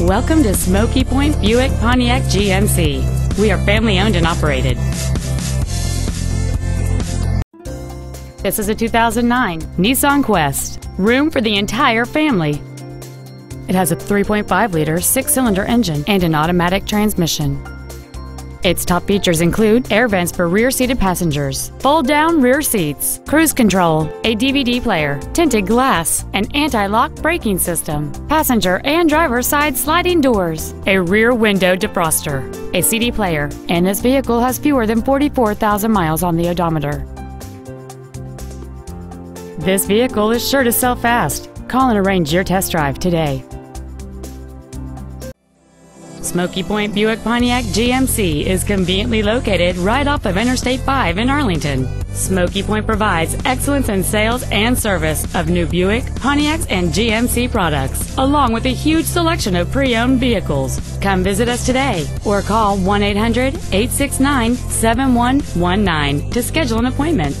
Welcome to Smokey Point Buick Pontiac GMC. We are family owned and operated. This is a 2009 Nissan Quest. Room for the entire family. It has a 3.5 liter six cylinder engine and an automatic transmission. Its top features include air vents for rear-seated passengers, fold-down rear seats, cruise control, a DVD player, tinted glass, an anti-lock braking system, passenger and driver side sliding doors, a rear window defroster, a CD player, and this vehicle has fewer than 44,000 miles on the odometer. This vehicle is sure to sell fast. Call and arrange your test drive today. Smokey Point Buick Pontiac GMC is conveniently located right off of Interstate 5 in Arlington. Smokey Point provides excellence in sales and service of new Buick, Pontiacs, and GMC products, along with a huge selection of pre-owned vehicles. Come visit us today or call 1-800-869-7119 to schedule an appointment.